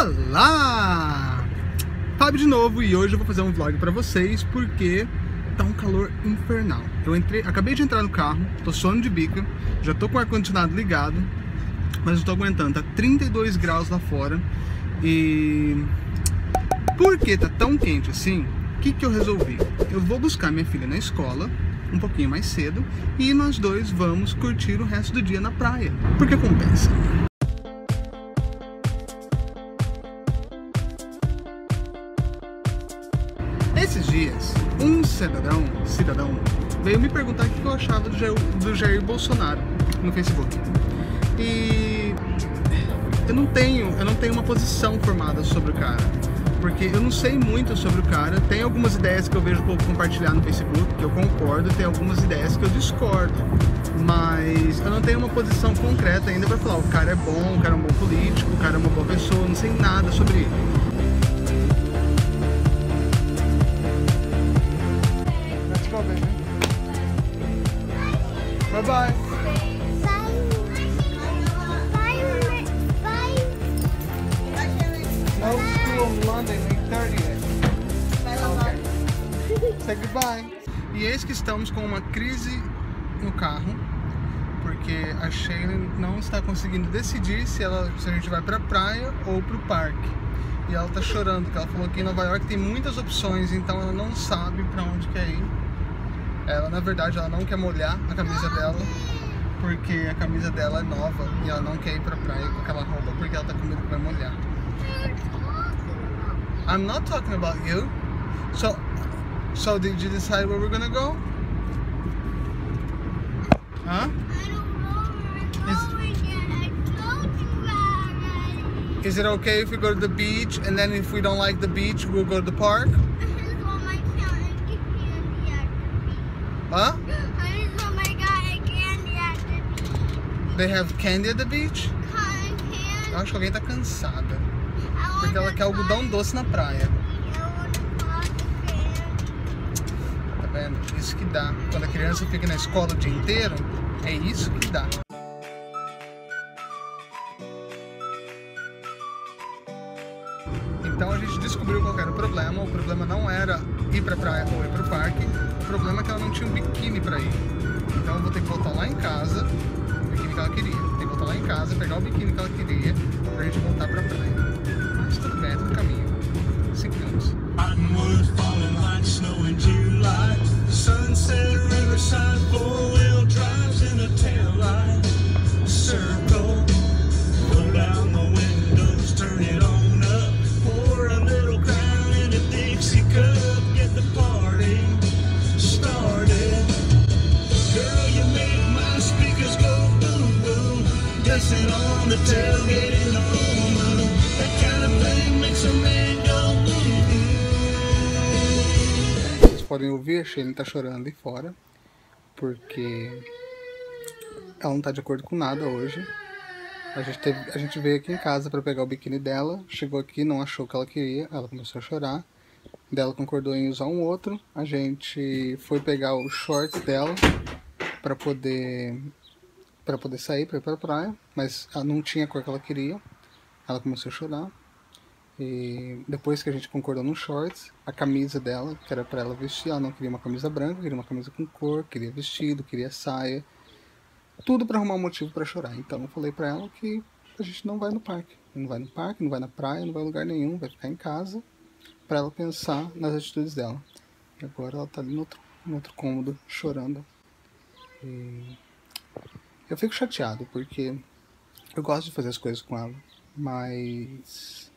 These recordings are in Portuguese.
Olá! Fábio de novo e hoje eu vou fazer um vlog pra vocês porque tá um calor infernal. Eu entrei, acabei de entrar no carro, tô sono de bica, já tô com o ar-condicionado ligado, mas não tô aguentando, tá 32 graus lá fora e... Por que tá tão quente assim? O que que eu resolvi? Eu vou buscar minha filha na escola um pouquinho mais cedo e nós dois vamos curtir o resto do dia na praia, porque compensa. Cidadão, cidadão veio me perguntar o que eu achava do Jair, do Jair Bolsonaro no Facebook. E eu não tenho, eu não tenho uma posição formada sobre o cara, porque eu não sei muito sobre o cara. Tem algumas ideias que eu vejo o povo compartilhar no Facebook que eu concordo, tem algumas ideias que eu discordo, mas eu não tenho uma posição concreta ainda para falar o cara é bom, o cara é um bom político, o cara é uma boa pessoa, não sei nada sobre E eis que estamos com uma crise no carro, porque a Shaylee não está conseguindo decidir se, ela, se a gente vai pra praia ou pro parque. E ela tá chorando, porque ela falou que em Nova York tem muitas opções, então ela não sabe pra onde quer ir. Ela, na verdade, ela não quer molhar a camisa dela, porque a camisa dela é nova e ela não quer ir pra praia com aquela roupa porque ela tá com medo que vai molhar. I'm not talking about you. So, so did you decide where we're gonna go? Huh? Is it okay if we go to the beach and then if we don't like the beach, we'll go to the park? Huh? They have candy at the beach? Eu acho que alguém tá cansada. Porque ela quer algodão doce na praia. Vendo? Isso que dá. Quando a criança fica na escola o dia inteiro, é isso que dá. Então a gente descobriu qual era o problema. O problema não era ir pra praia ou ir pro parque. O problema é que ela não tinha um biquíni pra ir. Então eu vou ter que voltar lá em casa, o biquíni que ela queria. Tem que voltar lá em casa, pegar o biquíni que ela queria, pra gente voltar pra praia. Mas tudo bem, é tudo caminho. 5 minutos. Cottonwood falling like snow in July. Sunset, riverside, four-wheel podem ouvir, a Shane tá chorando ali fora. Porque ela não tá de acordo com nada hoje. A gente, teve, a gente veio aqui em casa pra pegar o biquíni dela. Chegou aqui, não achou o que ela queria. Ela começou a chorar. Dela concordou em usar um outro. A gente foi pegar os shorts dela pra poder para poder sair para ir pra praia, mas ela não tinha a cor que ela queria. Ela começou a chorar. E depois que a gente concordou nos shorts, a camisa dela, que era para ela vestir, ela não queria uma camisa branca, queria uma camisa com cor, queria vestido, queria saia. Tudo para arrumar um motivo para chorar. Então eu falei para ela que a gente não vai no parque. Não vai no parque, não vai na praia, não vai em lugar nenhum, vai ficar em casa para ela pensar nas atitudes dela. E agora ela tá ali no outro, no outro cômodo chorando. E eu fico chateado porque eu gosto de fazer as coisas com ela, mas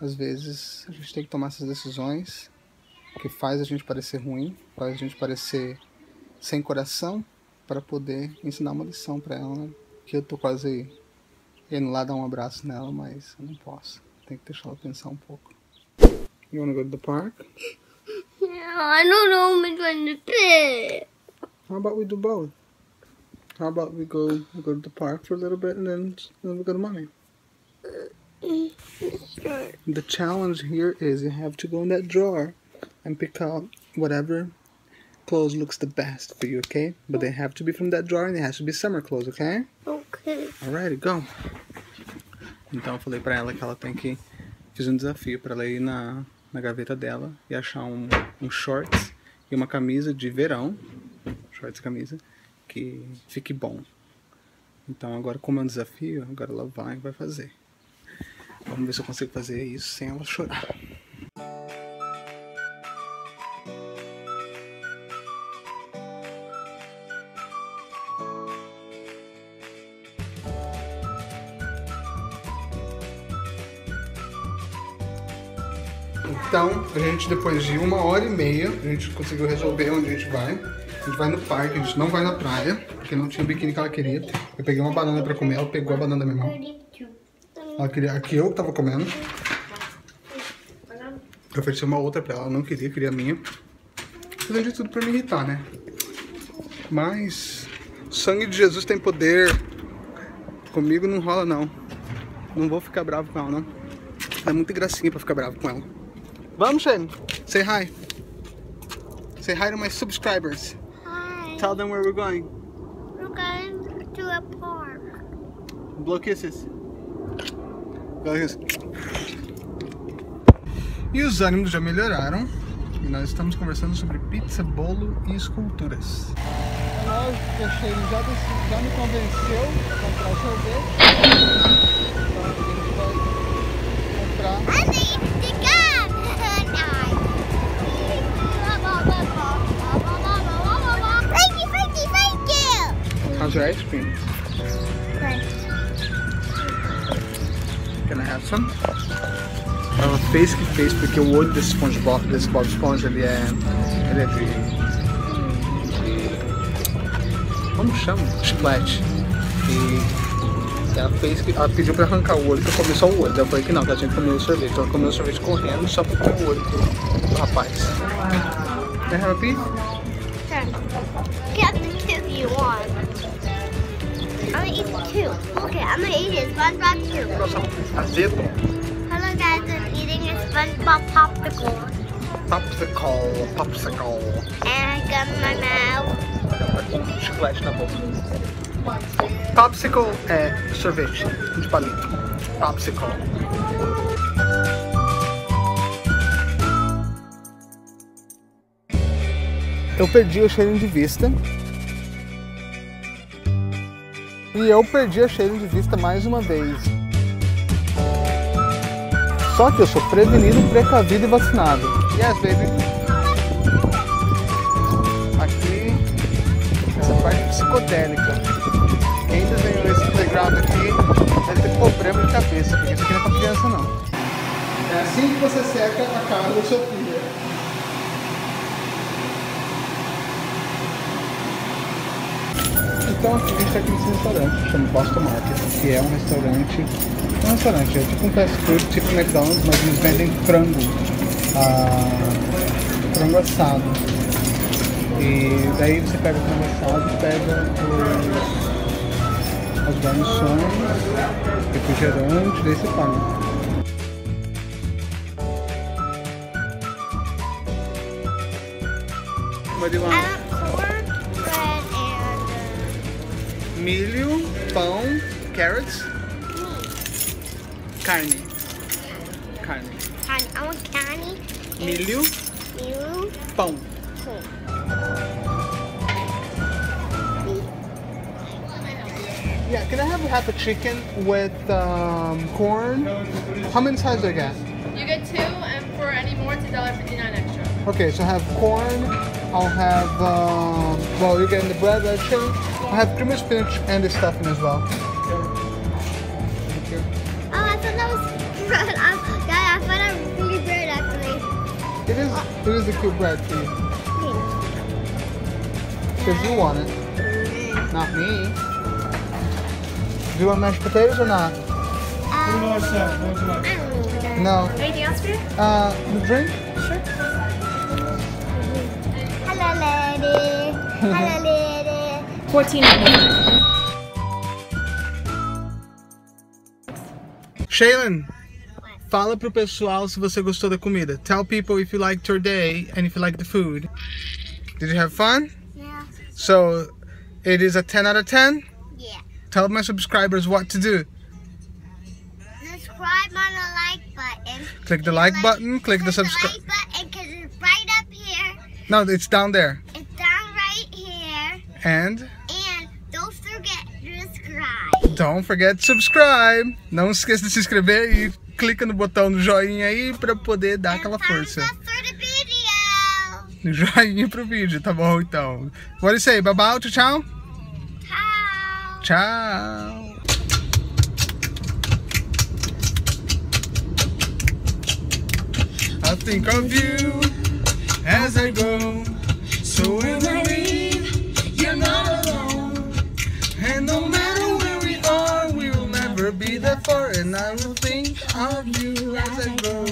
às vezes a gente tem que tomar essas decisões que faz a gente parecer ruim, faz a gente parecer sem coração para poder ensinar uma lição para ela, né? Que eu tô quase indo lá dar um abraço nela, mas eu não posso. Tem que deixar ela pensar um pouco. You wanna go to the park? I don't know which one to pick. How about we do both? How about we go we go to the park for a little bit and then, then we go to mommy? The challenge here is you have to go in that drawer and pick out whatever clothes looks the best for you, okay? But they have to be from that drawer and it has to be summer clothes, okay? Okay. Alrighty, go. Então eu falei pra ela que ela tem que. Fiz um desafio pra ela ir na, na gaveta dela e achar um, um shorts e uma camisa de verão. Shorts e camisa. Que fique bom. Então agora, como é um desafio, agora ela vai e vai fazer. Vamos ver se eu consigo fazer isso sem ela chorar. Então, a gente, depois de uma hora e meia, a gente conseguiu resolver onde a gente vai. A gente vai no parque, a gente não vai na praia, porque não tinha o biquíni que ela queria. Eu peguei uma banana pra comer, ela pegou a banana da minha mão. Ela queria a que eu tava comendo. Eu ofereci uma outra pra ela, ela não queria, queria a minha. Fazendo de tudo pra me irritar, né? Mas, o sangue de Jesus tem poder. Comigo não rola, não. Não vou ficar bravo com ela, não. Ela é muito gracinha pra ficar bravo com ela. Vamos, Shane. Say hi. Say hi to my subscribers. Hi. Tell them where we're going. We're going to a park. Blow kisses. E os ânimos já melhoraram. E nós estamos conversando sobre pizza, bolo e esculturas. Nós, a Shane já, já me convenceu a comprar sorvete. Então a gente vai comprar. How's your ice cream? Can I have some? Ela fez que fez porque o olho desse SpongeBob, desse Bob Esponja, ele é, ele é de, como chama? Chiclete. E ela fez que, ela pediu pra arrancar o olho pra comer só o olho. Eu falei que não, que ela tinha que comer o sorvete. Então ela comeu o sorvete correndo só pra comer o olho do, do rapaz. Can I have a piece? Sure. Get the two you want. I'm gonna eat two. Okay, I'm gonna eat a SpongeBob too. Nossa, azedo. Hello guys, I'm eating a SpongeBob popsicle. Popsicle, popsicle. And I got my mouth. chiclete na boca. Popsicle é sorvete de palito. Popsicle. Eu perdi o cheirinho de vista. E eu perdi a cheirinho de vista mais uma vez. Só que eu sou prevenido, precavido e vacinado. Yes, baby. Aqui essa parte psicodélica. Quem desenhou esse playground aqui deve ter problema de cabeça, porque isso aqui não é pra criança não. É assim que você seca a cara do seu filho. Então a gente está aqui nesse restaurante, chama Boston Market, que é um restaurante. É um restaurante, é tipo um fast food, tipo McDonald's, mas eles vendem frango. ah, frango assado. E daí você pega o frango assado, pega os, as guarnições, refrigerante, daí você paga. What do I want? Milho, pão, carrots, meat. carne. Carne. I want candy. and Milho, Milho. pão. Cool. Yeah, can I have half a chicken with um, corn? How many sides do I get? You get two, and for any more, it's $1.59 extra. Okay, so I have corn. I'll have, um, well, you're getting the bread, right, Shane? I have cream of spinach and the stuffing as well. Thank you. Oh, I thought that was bread. I, yeah, I thought that was really bread actually. It is, it is the cute bread for you. Because you want it, not me. Do you want mashed potatoes or not? Um, I don't know what that No. Anything else for you? Uh, the drink? Hello, lady. Hello, lady. Fourteen. Shaylin, fala pro pessoal se você gostou da comida. Tell people if you liked your day and if you liked the food. Did you have fun? Yeah. So, it is a 10 out of 10? Yeah. Tell my subscribers what to do. Subscribe on the like button. Click the like button, click the subscribe. like button because it's right up here. No, it's down there. It's down right here. And And don't forget to subscribe. Não esqueça de se inscrever e clica no botão do joinha aí pra poder dar aquela força. Joinha pro vídeo, tá bom então. What do you say? Bye bye, tchau, tchau. Ciao. Tchau. I think of you as I go. I will think of you as I go.